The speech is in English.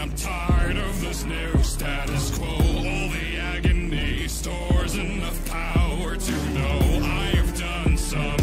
I'm tired of this new status quo. All the agony stores enough power to know I have done some.